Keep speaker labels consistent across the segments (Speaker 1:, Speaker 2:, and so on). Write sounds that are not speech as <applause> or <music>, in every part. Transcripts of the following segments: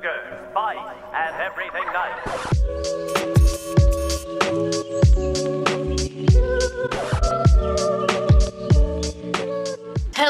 Speaker 1: burgers, and everything nice.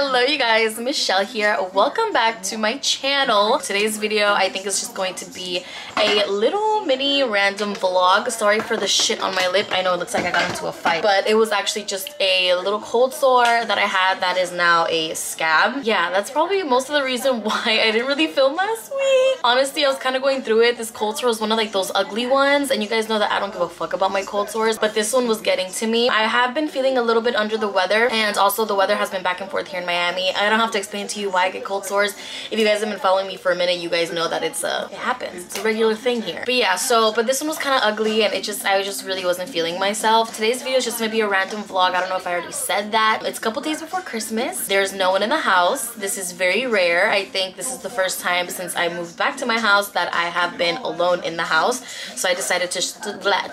Speaker 2: Hello you guys, Michelle here. Welcome back to my channel. Today's video I think is just going to be a little mini random vlog. Sorry for the shit on my lip. I know it looks like I got into a fight, but it was actually just a little cold sore that I had that is now a scab. Yeah, that's probably most of the reason <laughs> why I didn't really film last week. Honestly, I was kind of going through it. This cold sore was one of like those ugly ones and you guys know that I don't give a fuck about my cold sores, but this one was getting to me. I have been feeling a little bit under the weather and also the weather has been back and forth here in Miami. I don't have to explain to you why I get cold sores. If you guys have been following me for a minute, you guys know that it's a, it happens. It's a regular thing here. But yeah, so, but this one was kind of ugly and it just, I just really wasn't feeling myself. Today's video is just gonna be a random vlog. I don't know if I already said that. It's a couple days before Christmas. There's no one in the house. This is very rare. I think this is the first time since I moved back to my house that I have been alone in the house. So I decided to just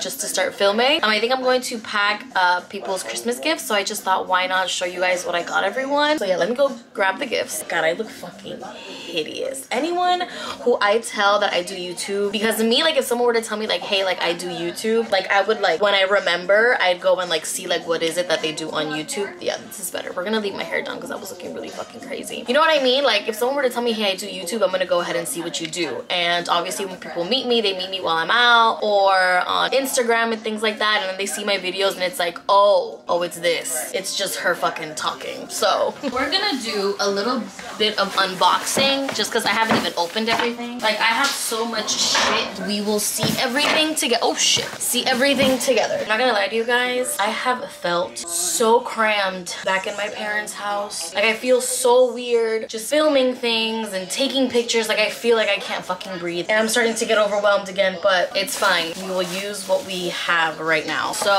Speaker 2: just to start filming. Um, I think I'm going to pack uh, people's Christmas gifts. So I just thought, why not show you guys what I got everyone. So yeah, let me go grab the gifts. God, I look fucking hideous. Anyone who I tell that I do YouTube, because me, like if someone were to tell me like, hey, like I do YouTube, like I would like, when I remember, I'd go and like see like what is it that they do on YouTube. Yeah, this is better. We're gonna leave my hair done because I was looking really fucking crazy. You know what I mean? Like if someone were to tell me, hey, I do YouTube, I'm gonna go ahead and see what you do. And obviously when people meet me, they meet me while I'm out or on Instagram and things like that. And then they see my videos and it's like, oh, oh, it's this. It's just her fucking talking. So <laughs> we're gonna do a little bit of unboxing just because I haven't even opened everything. Like I have so much shit. We will see everything together. Oh shit. See everything together. I'm not gonna lie to you guys. I have felt so crammed back in my parents' house. Like I feel so weird just filming things and taking pictures. Like I feel like I can't fucking breathe. And I'm starting to get overwhelmed again, but it's fine. We will use what we have right now. So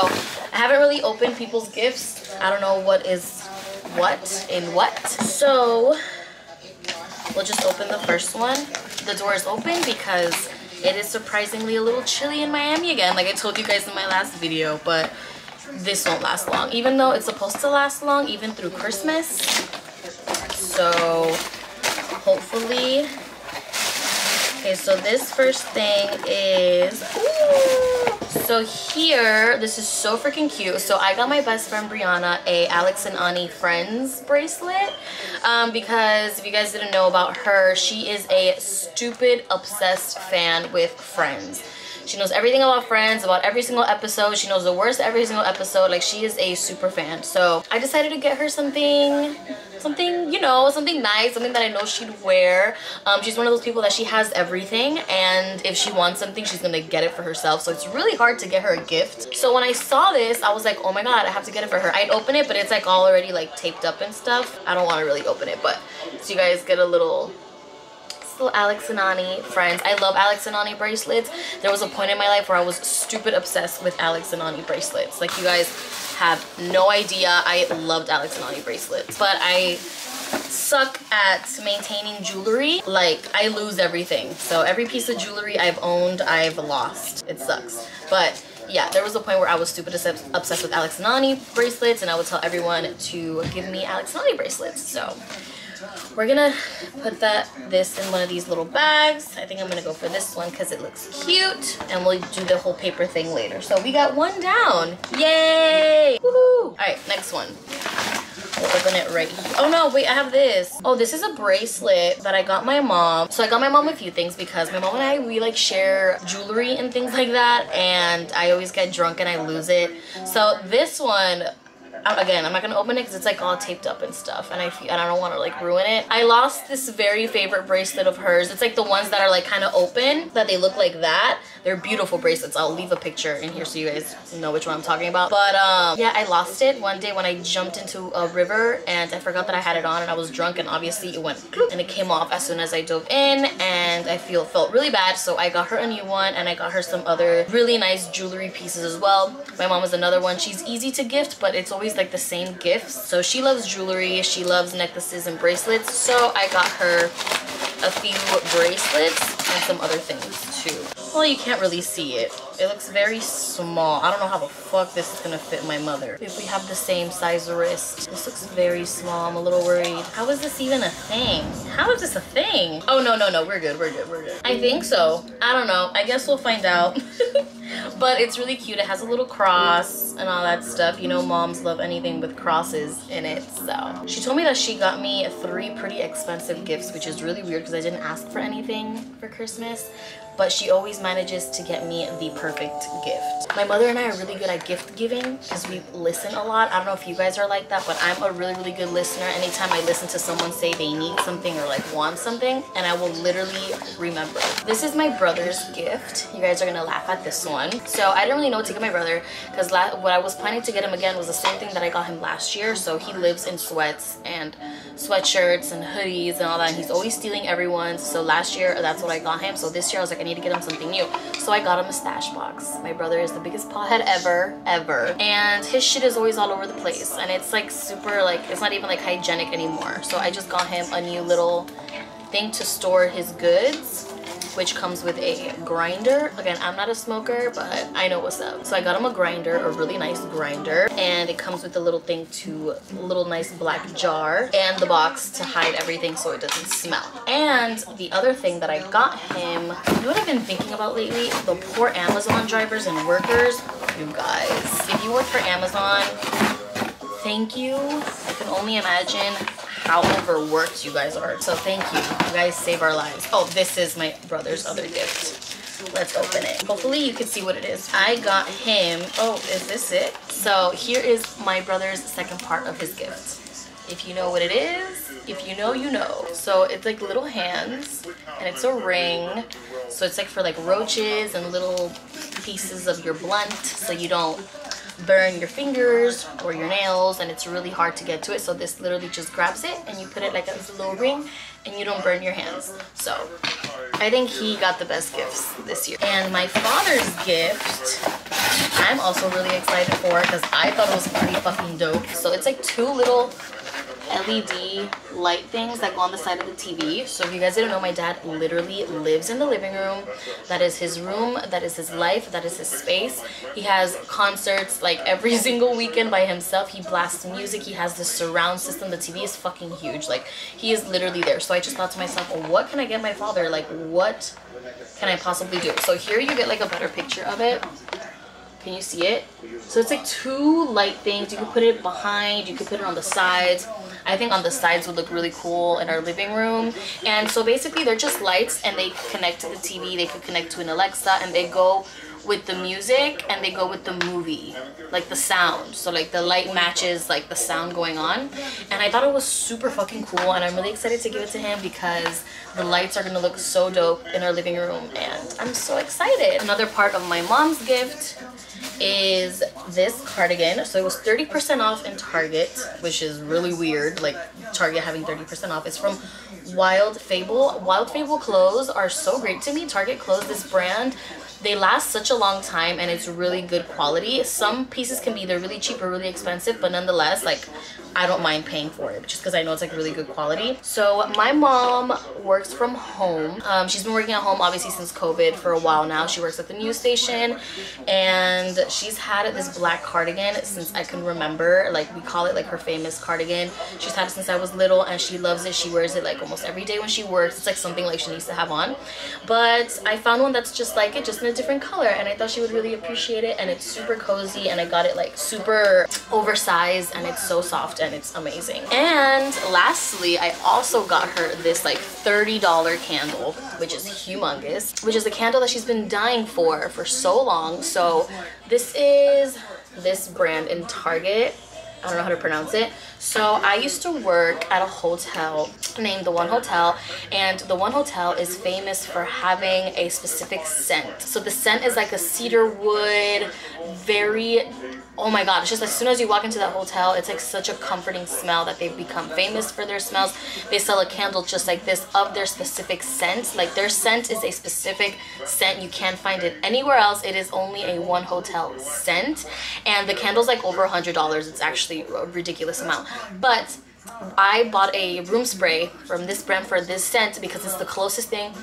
Speaker 2: I haven't really opened people's gifts. I don't know what is what in what. So we'll just open the first one. The door is open because it is surprisingly a little chilly in Miami again. Like I told you guys in my last video, but this won't last long. Even though it's supposed to last long, even through Christmas. So hopefully. Okay, so this first thing is, ooh, so here, this is so freaking cute. So I got my best friend Brianna a Alex and Ani Friends bracelet um, because if you guys didn't know about her, she is a stupid obsessed fan with Friends. She knows everything about Friends, about every single episode. She knows the worst every single episode. Like she is a super fan. So I decided to get her something, something, you know, something nice, something that I know she'd wear. Um, she's one of those people that she has everything and if she wants something, she's gonna get it for herself. So it's really hard to get her a gift. So when I saw this, I was like, oh my God, I have to get it for her. I'd open it, but it's like already like taped up and stuff. I don't wanna really open it, but so you guys get a little little Alex and Ani friends. I love Alex and Ani bracelets. There was a point in my life where I was stupid obsessed with Alex and Ani bracelets. Like you guys have no idea. I loved Alex and Ani bracelets. But I suck at maintaining jewelry. Like I lose everything. So every piece of jewelry I've owned, I've lost. It sucks. But yeah, there was a point where I was stupid obsessed with Alex and Ani bracelets and I would tell everyone to give me Alex and Ani bracelets. So we're gonna put that this in one of these little bags i think i'm gonna go for this one because it looks cute and we'll do the whole paper thing later so we got one down yay all right next one We'll open it right here. Oh no, wait, I have this. Oh, this is a bracelet that I got my mom. So I got my mom a few things because my mom and I, we like share jewelry and things like that. And I always get drunk and I lose it. So this one, again i'm not gonna open it because it's like all taped up and stuff and i feel and i don't want to like ruin it. I lost this very favorite bracelet of hers. It's like the ones that are like kind of open that they look like that they're beautiful bracelets i'll leave a picture in here so you guys know which one i'm talking about but um yeah i lost it one day when i jumped into a river and i forgot that i had it on and i was drunk and obviously it went and it came off as soon as i dove in and i feel felt really bad so i got her a new one and i got her some other really nice jewelry pieces as well my mom has another one she's easy to gift but it's always like the same gifts. So she loves jewelry, she loves necklaces and bracelets. So I got her a few bracelets and some other things too. Well, you can't really see it. It looks very small. I don't know how the fuck this is gonna fit my mother. If we have the same size wrist. This looks very small. I'm a little worried. How is this even a thing? How is this a thing? Oh, no, no, no. We're good. We're good. We're good. I think so. I don't know. I guess we'll find out. <laughs> but it's really cute. It has a little cross and all that stuff. You know, moms love anything with crosses in it. So she told me that she got me three pretty expensive gifts, which is really weird because I didn't ask for anything for Christmas but she always manages to get me the perfect gift. My mother and I are really good at gift giving because we listen a lot. I don't know if you guys are like that, but I'm a really, really good listener. Anytime I listen to someone say they need something or like want something, and I will literally remember. This is my brother's gift. You guys are gonna laugh at this one. So I didn't really know what to get my brother because what I was planning to get him again was the same thing that I got him last year. So he lives in sweats and sweatshirts and hoodies and all that. And he's always stealing everyone's. So last year, that's what I got him. So this year I was like, I need to get him something new. So I got him a stash box. My brother is the biggest pothead ever, ever. And his shit is always all over the place. And it's like super like, it's not even like hygienic anymore. So I just got him a new little thing to store his goods which comes with a grinder. Again, I'm not a smoker, but I know what's up. So I got him a grinder, a really nice grinder, and it comes with a little thing to, little nice black jar, and the box to hide everything so it doesn't smell. And the other thing that I got him, you know what I've been thinking about lately? The poor Amazon drivers and workers. You guys, if you work for Amazon, thank you. I can only imagine how overworked you guys are. So thank you. You guys save our lives. Oh, this is my brother's other gift. Let's open it. Hopefully you can see what it is. I got him, oh, is this it? So here is my brother's second part of his gift. If you know what it is, if you know, you know. So it's like little hands and it's a ring. So it's like for like roaches and little pieces of your blunt so you don't burn your fingers or your nails and it's really hard to get to it. So this literally just grabs it and you put it like a little ring and you don't burn your hands. So I think he got the best gifts this year. And my father's gift I'm also really excited for because I thought it was pretty fucking dope. So it's like two little LED light things that go on the side of the TV. So if you guys didn't know, my dad literally lives in the living room. That is his room. That is his life. That is his space. He has concerts like every <laughs> single weekend by himself. He blasts music. He has this surround system. The TV is fucking huge. Like he is literally there. So I just thought to myself, well, what can I get my father? Like what can I possibly do? So here you get like a better picture of it. Can you see it? So it's like two light things. You can put it behind, you can put it on the sides. I think on the sides would look really cool in our living room. And so basically they're just lights and they connect to the TV. They could connect to an Alexa and they go with the music and they go with the movie like the sound so like the light matches like the sound going on and i thought it was super fucking cool and i'm really excited to give it to him because the lights are gonna look so dope in our living room and i'm so excited another part of my mom's gift is this cardigan. So it was 30% off in Target, which is really weird, like Target having 30% off. It's from Wild Fable. Wild Fable clothes are so great to me. Target clothes, this brand, they last such a long time and it's really good quality. Some pieces can be either really cheap or really expensive, but nonetheless, like I don't mind paying for it just because I know it's like really good quality. So my mom works from home. Um, she's been working at home obviously since COVID for a while now. She works at the news station and she's had this black cardigan since I can remember. Like we call it like her famous cardigan. She's had it since I was little and she loves it. She wears it like almost every day when she works. It's like something like she needs to have on. But I found one that's just like it, just a different color and I thought she would really appreciate it and it's super cozy and I got it like super oversized and it's so soft and it's amazing. And lastly, I also got her this like $30 candle, which is humongous, which is a candle that she's been dying for for so long. So this is this brand in Target. I don't know how to pronounce it. So I used to work at a hotel named The One Hotel and The One Hotel is famous for having a specific scent. So the scent is like a cedar wood, very oh my god it's just as soon as you walk into that hotel it's like such a comforting smell that they've become famous for their smells. They sell a candle just like this of their specific scent. Like their scent is a specific scent. You can't find it anywhere else. It is only a one hotel scent. And the candle's like over a hundred dollars. It's actually a ridiculous amount. But I bought a room spray from this brand for this scent because it's the closest thing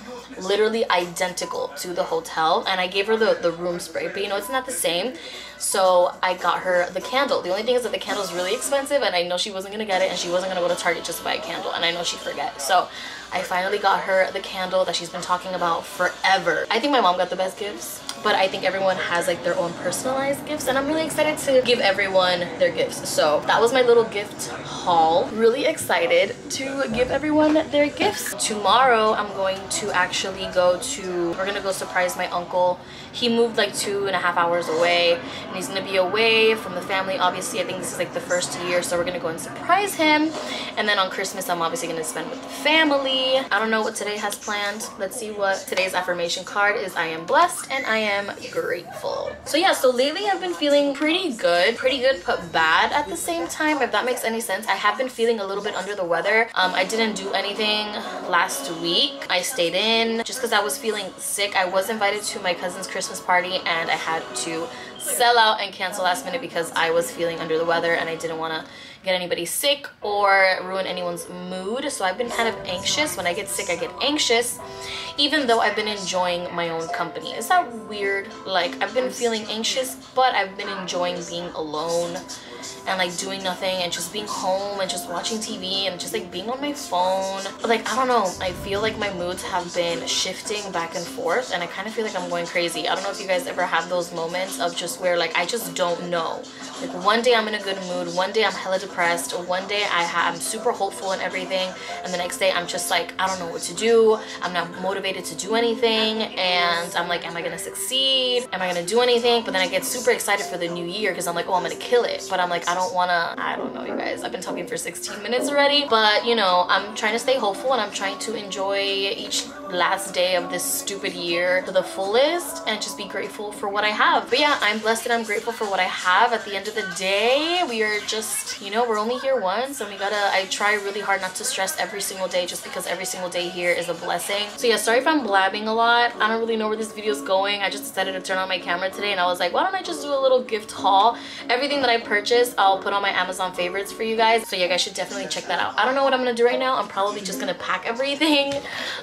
Speaker 2: literally identical to the hotel and I gave her the, the room spray but you know it's not the same. So I got her the candle. The only thing is that the candle is really expensive and I know she wasn't gonna get it and she wasn't gonna go to Target just to buy a candle and I know she'd forget. So I finally got her the candle that she's been talking about forever. I think my mom got the best gifts but I think everyone has like their own personalized gifts and I'm really excited to give everyone their gifts. So that was my little gift haul. Really excited to give everyone their gifts. Tomorrow I'm going to actually go to, we're gonna go surprise my uncle. He moved like two and a half hours away and he's gonna be away from the family. Obviously, I think this is like the first year, so we're gonna go and surprise him. And then on Christmas, I'm obviously gonna spend with the family. I don't know what today has planned. Let's see what today's affirmation card is. I am blessed and I am grateful. So yeah, so lately I've been feeling pretty good. Pretty good but bad at the same time, if that makes any sense. I have been feeling a little bit under the weather. Um, I didn't do anything last week. I stayed in just because I was feeling sick. I was invited to my cousin's Christmas party and I had to sell out and cancel last minute because I was feeling under the weather and I didn't want to get anybody sick or ruin anyone's mood. So I've been kind of anxious. When I get sick, I get anxious, even though I've been enjoying my own company. Is that weird? Like, I've been feeling anxious, but I've been enjoying being alone and like doing nothing and just being home and just watching TV and just like being on my phone. Like, I don't know, I feel like my moods have been shifting back and forth and I kind of feel like I'm going crazy. I don't know if you guys ever have those moments of just where like I just don't know. Like one day I'm in a good mood, one day I'm hella depressed, one day I I'm super hopeful and everything, and the next day I'm just like, I don't know what to do. I'm not motivated to do anything and I'm like, am I gonna succeed? Am I gonna do anything? But then I get super excited for the new year because I'm like, oh, I'm gonna kill it. But I'm like, I don't wanna, I don't know you guys. I've been talking for 16 minutes already, but you know, I'm trying to stay hopeful and I'm trying to enjoy each last day of this stupid year to the fullest and just be grateful for what I have. But yeah, I'm blessed and I'm grateful for what I have. At the end of the day, we are just, you know, we're only here once and we gotta, I try really hard not to stress every single day just because every single day here is a blessing. So yeah, sorry if I'm blabbing a lot. I don't really know where this video is going. I just decided to turn on my camera today and I was like, why don't I just do a little gift haul? Everything that I purchased, I'll put on my Amazon favorites for you guys. So yeah, guys should definitely check that out. I don't know what I'm gonna do right now. I'm probably just gonna pack everything,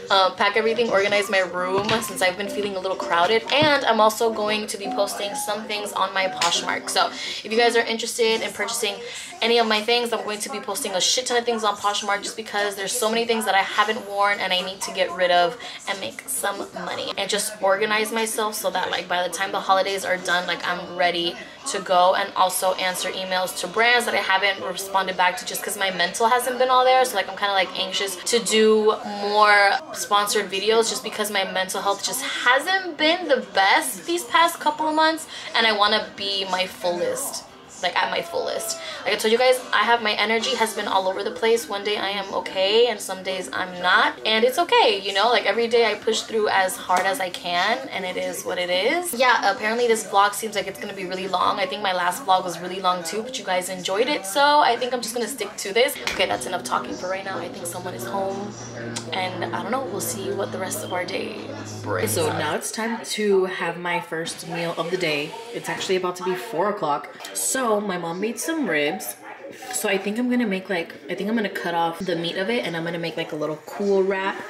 Speaker 2: um, <laughs> pack everything, organize my room since I've been feeling a little crowded. And I'm also going to be posting some things on my Poshmark. So if you guys are interested in purchasing any of my things, I'm going to be posting a shit ton of things on Poshmark just because there's so many things that I haven't worn and I need to get rid of and make some money and just organize myself so that like by the time the holidays are done, like I'm ready to go and also answer emails to brands that I haven't responded back to just because my mental hasn't been all there. So like I'm kind of like anxious to do more sponsored videos just because my mental health just hasn't been the best these past couple of months and I want to be my fullest like at my fullest. Like i told you guys i have my energy has been all over the place. One day i am okay and some days i'm not and it's okay you know? Like every day i push through as hard as i can and it is what it is. Yeah apparently this vlog seems like it's gonna be really long. I think my last vlog was really long too but you guys enjoyed it so i think i'm just gonna stick to this. Okay that's enough talking for right now. I think someone is home and i don't know. We'll see what the rest of our day brings
Speaker 3: So now it's time to have my first meal of the day. It's actually about to be four o'clock. So my mom made some ribs. So I think I'm gonna make like, I think I'm gonna cut off the meat of it and I'm gonna make like a little cool wrap.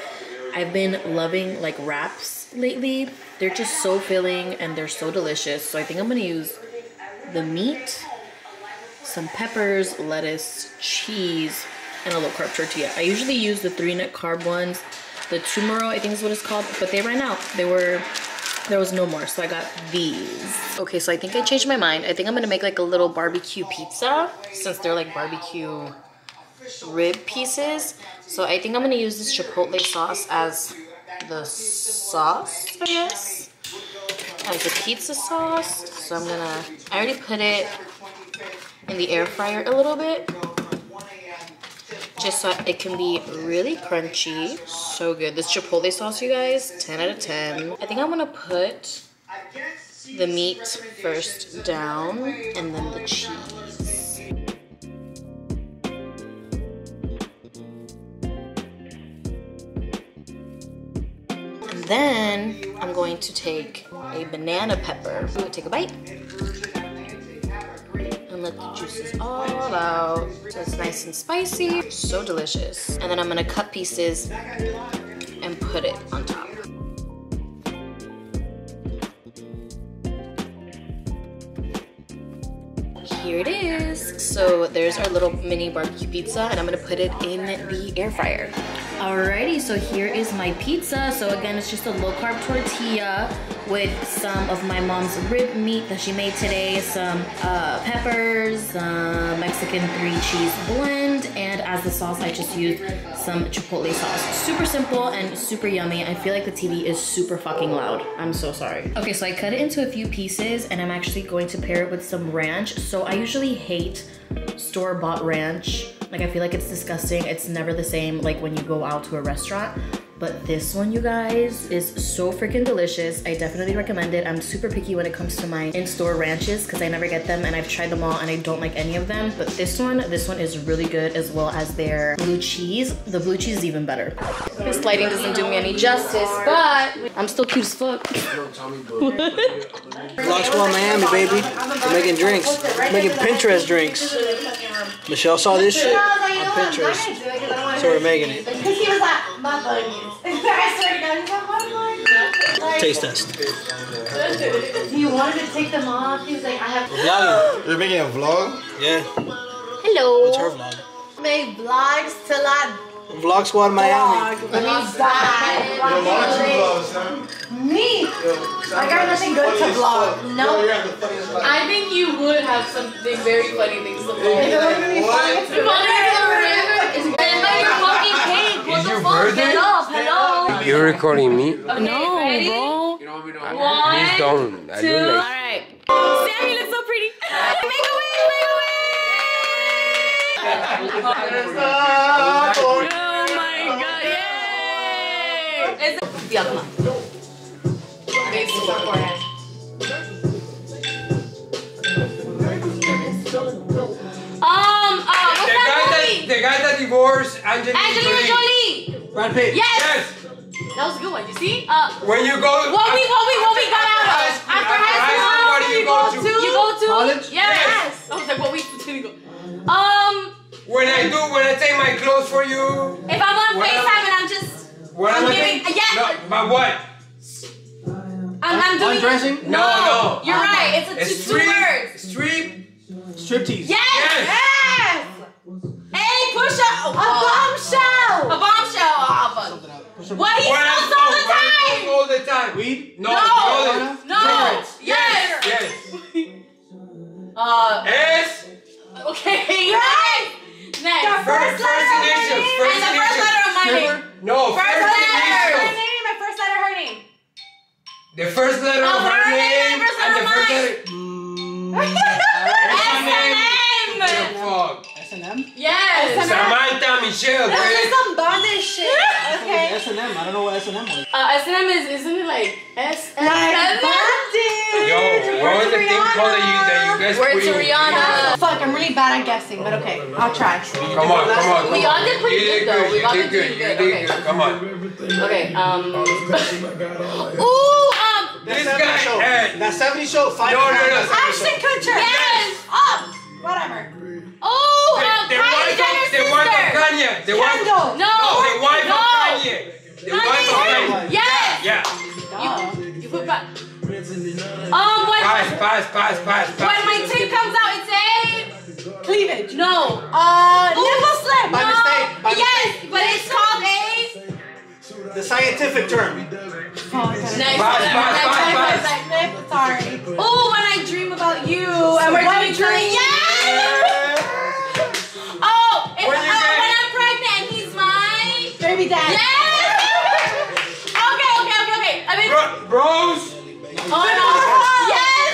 Speaker 3: I've been loving like wraps lately. They're just so filling and they're so delicious. So I think I'm gonna use the meat, some peppers, lettuce, cheese, and a low carb tortilla. I usually use the three nut carb ones. The Tumaro, I think is what it's called, but they ran out. They were, there was no more, so I got these.
Speaker 2: Okay, so I think I changed my mind. I think I'm gonna make like a little barbecue pizza since they're like barbecue rib pieces. So I think I'm gonna use this chipotle sauce as the sauce, I guess. As a pizza sauce. So I'm gonna, I already put it in the air fryer a little bit. Just so it can be really crunchy. So good. This chipotle sauce, you guys, 10 out of 10. I think I'm gonna put the meat first down and then the cheese. And then I'm going to take a banana pepper. Take a bite let the juices all out. So it's nice and spicy, so delicious. And then I'm gonna cut pieces and put it on top. Here it is. So there's our little mini barbecue pizza and I'm gonna put it in the air fryer. Alrighty, so here is my pizza. So again, it's just a low carb tortilla with some of my mom's rib meat that she made today, some uh, peppers, some Mexican three cheese blend, and as the sauce, I just used some chipotle sauce. Super simple and super yummy. I feel like the TV is super fucking loud. I'm so sorry. Okay, so I cut it into a few pieces and I'm actually going to pair it with some ranch. So I usually hate store-bought ranch. Like I feel like it's disgusting. It's never the same like when you go out to a restaurant. But this one, you guys, is so freaking delicious. I definitely recommend it. I'm super picky when it comes to my in-store ranches because I never get them and I've tried them all and I don't like any of them. But this one, this one is really good as well as their blue cheese. The blue cheese is even better. This lighting doesn't do me any justice, but I'm still cute as fuck.
Speaker 4: Vlog Miami, baby. We're making drinks. We're making Pinterest drinks. Michelle saw this shit on Pinterest, so we're making it.
Speaker 5: Because he was like, my bunions. <laughs> I swear to God, he's like, my bunions.
Speaker 4: Taste test.
Speaker 5: He wanted to take them off. He was like, I have
Speaker 4: Vlogging.
Speaker 6: You're making a vlog?
Speaker 4: Yeah,
Speaker 2: Hello.
Speaker 4: it's her vlog.
Speaker 5: make vlogs till I
Speaker 4: Vlog Squad Miami.
Speaker 5: vlog. When you die.
Speaker 6: Yo, why don't you vlog, Sam?
Speaker 5: Me? I got nothing good to vlog.
Speaker 6: Yo,
Speaker 5: No.
Speaker 6: you have the funniest life.
Speaker 2: I think you would have something very funny things to
Speaker 5: If it wasn't me falling into the river,
Speaker 7: Is your birthday?
Speaker 2: Hello.
Speaker 7: You're recording me?
Speaker 2: No, bro.
Speaker 7: Please don't. I do like.
Speaker 2: Alright. Oh my god, yay! It's yeah, come on. Okay, super forehead. Um, uh, what's
Speaker 7: The
Speaker 2: that
Speaker 7: guy that the guy that divorced Angelina,
Speaker 2: Angelina Jolie.
Speaker 4: Brad Pitt.
Speaker 2: Yes.
Speaker 7: Yes.
Speaker 2: That was a good one. You see? Uh,
Speaker 7: When you go.
Speaker 2: what we what we what we got out of
Speaker 7: High school,
Speaker 2: after
Speaker 7: after
Speaker 2: high
Speaker 7: high
Speaker 2: school?
Speaker 7: school, what do you go to?
Speaker 2: You go to
Speaker 4: College?
Speaker 2: Yes.
Speaker 7: Yes.
Speaker 2: I was like, what we didn't go. Um,
Speaker 7: When I do, when I take my clothes for you.
Speaker 2: if I'm on
Speaker 7: What
Speaker 2: FaceTime and I'm just
Speaker 7: What
Speaker 2: I'm
Speaker 7: am I
Speaker 2: giving-
Speaker 7: doing?
Speaker 2: yes.
Speaker 7: No, but what?
Speaker 2: I'm, I'm doing
Speaker 4: Undressing?
Speaker 7: No, no.
Speaker 2: You're right. It's a
Speaker 7: It's
Speaker 2: two, two words.
Speaker 7: Street.
Speaker 4: Striptease.
Speaker 2: Yes.
Speaker 7: Yes.
Speaker 2: Yes. Hey, push up.
Speaker 5: A bombshell.
Speaker 2: A bombshell. Oh, fuck. What he
Speaker 7: What I
Speaker 2: smokes all the
Speaker 7: smoke, what I
Speaker 2: time.
Speaker 7: all the time.
Speaker 4: Weed?
Speaker 7: No.
Speaker 2: No.
Speaker 7: No.
Speaker 2: No. Yes.
Speaker 7: Yes. <laughs>
Speaker 2: Uh.
Speaker 7: Yes.
Speaker 2: Okay. Yes. Next.
Speaker 5: The first
Speaker 7: First
Speaker 5: letter of my
Speaker 7: initials.
Speaker 5: name.
Speaker 7: First
Speaker 2: and the first letter of my name.
Speaker 7: No.
Speaker 2: First
Speaker 7: First
Speaker 2: letter.
Speaker 5: My name, my first letter, of her name.
Speaker 7: The first letter
Speaker 2: Oh,
Speaker 7: of her
Speaker 2: her name
Speaker 7: name
Speaker 2: and first
Speaker 7: and the
Speaker 2: letter
Speaker 7: first
Speaker 2: of
Speaker 7: letter.
Speaker 4: Mm,
Speaker 7: Her name.
Speaker 2: S&M.
Speaker 7: The fuck.
Speaker 4: S&M?
Speaker 2: Yes.
Speaker 7: Samantha Michelle,
Speaker 5: That's
Speaker 7: bitch.
Speaker 5: some bondage shit. Okay.
Speaker 4: S&M. I don't know what S&M was.
Speaker 2: Uh, S&M is isn't it like S
Speaker 5: Like bondage.
Speaker 7: Yo, what was the thing called that you that you guys
Speaker 2: Word
Speaker 7: put
Speaker 2: to
Speaker 7: in?
Speaker 2: Rihanna.
Speaker 5: Fuck, I'm really bad at guessing, but okay, I'll try.
Speaker 7: Come on, come on.
Speaker 2: We all did pretty
Speaker 7: you
Speaker 2: good, though. We
Speaker 7: You
Speaker 2: all
Speaker 7: did
Speaker 2: did
Speaker 7: good.
Speaker 2: pretty
Speaker 7: You
Speaker 2: good.
Speaker 7: did
Speaker 2: Okay.
Speaker 7: good. Come on.
Speaker 2: Okay. Um. <laughs> Ooh. Um.
Speaker 7: This guy had.
Speaker 4: That 70 show, five
Speaker 7: No, no, no.
Speaker 5: Ashton Kutcher.
Speaker 2: Yes.
Speaker 5: Oh, whatever.
Speaker 2: Oh.
Speaker 7: The,
Speaker 2: Um.
Speaker 7: the
Speaker 2: Kylie
Speaker 7: wife
Speaker 2: Jenner's
Speaker 7: of the wife of
Speaker 2: sister.
Speaker 7: Kanye. The wife.
Speaker 2: No.
Speaker 7: No, the wife
Speaker 2: no.
Speaker 7: of Kanye. The wife of Kanye.
Speaker 2: Yes.
Speaker 7: Yeah.
Speaker 2: You, you put back. Um. When
Speaker 7: Pass, pass, pass, pass,
Speaker 2: when my tit comes out, it's a
Speaker 5: Cleavage.
Speaker 2: no.
Speaker 5: Uh, nipple slip.
Speaker 4: By
Speaker 2: no.
Speaker 4: mistake, by
Speaker 2: yes, but it's called a.
Speaker 4: The scientific term.
Speaker 2: Next.
Speaker 7: Pass,
Speaker 2: next,
Speaker 7: pass,
Speaker 2: next,
Speaker 7: pass,
Speaker 2: next,
Speaker 7: pass.
Speaker 2: next.
Speaker 5: Lip, sorry.
Speaker 2: Oh, when I dream about you and we're
Speaker 5: What
Speaker 2: doing
Speaker 5: dream?
Speaker 2: Yes. Oh, if,
Speaker 7: What
Speaker 2: oh,
Speaker 7: do you get?
Speaker 2: when I'm pregnant and he's my.
Speaker 5: Baby dad.
Speaker 2: Yes. <laughs> Okay, okay, okay, okay. I mean,
Speaker 7: Bro, bros.
Speaker 2: oh no. Yes.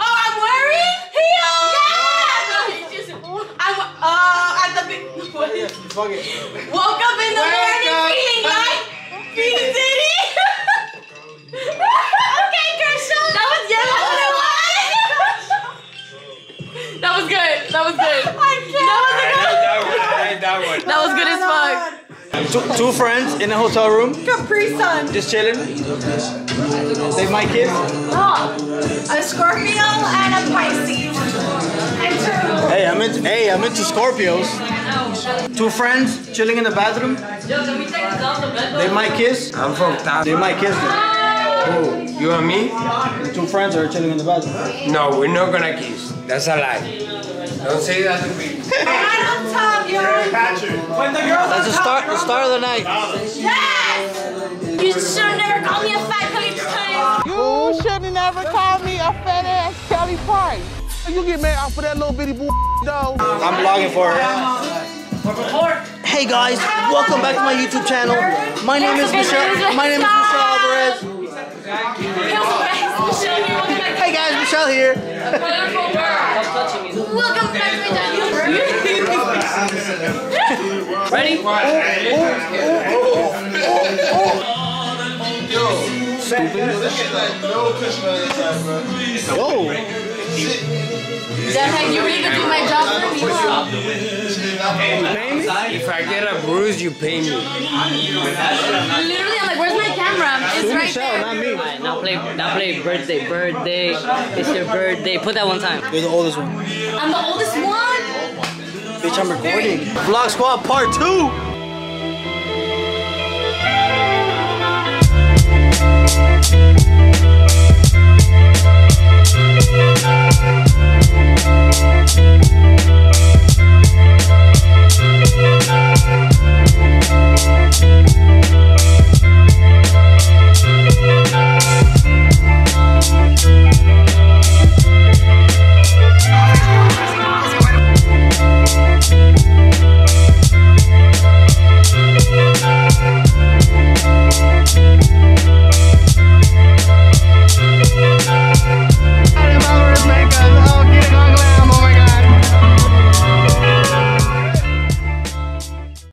Speaker 2: Oh, I'm wearing heels. Yeah. No, he's just. I'm uh at the big. <laughs> What is?
Speaker 4: Fuck it. Two, two friends in a hotel room,
Speaker 5: Capri Sun.
Speaker 4: just chilling. They might kiss.
Speaker 5: Ah, a Scorpio and a Pisces. And two.
Speaker 4: Hey, I'm into, hey, I'm into Scorpios. Two friends chilling in the bathroom. They might kiss.
Speaker 7: I'm from Tampa.
Speaker 4: They might kiss them.
Speaker 7: You and me?
Speaker 4: Two friends are chilling in the bathroom.
Speaker 7: No, we're not gonna kiss. That's a lie. Don't say that to people.
Speaker 5: Right on top, yo.
Speaker 4: That's the start, the start of the night.
Speaker 5: Yes! You should have never called me a fat Kelly Price.
Speaker 8: You should have never called me a fat ass Kelly Price. You get mad off of that little bitty bull though.
Speaker 4: I'm blogging for her. Hey guys, welcome back to my YouTube channel. My name is Michelle. My name is Michelle Alvarez. Hey guys, Michelle here.
Speaker 6: Welcome back to my channel. Ready?
Speaker 9: No cushion on the inside, bro.
Speaker 4: Whoa.
Speaker 6: Dad, you really gonna do my job for me? huh?
Speaker 7: If I get a bruise, you pay me.
Speaker 6: Literally, I'm like, where's my camera? It's right
Speaker 4: Michelle,
Speaker 6: there.
Speaker 4: not me.
Speaker 10: Alright, now play, now play birthday, birthday. It's your birthday. Put that one time.
Speaker 4: You're the oldest one.
Speaker 6: I'm the oldest one.
Speaker 4: Bitch, I'm recording. Vlog Squad Part 2.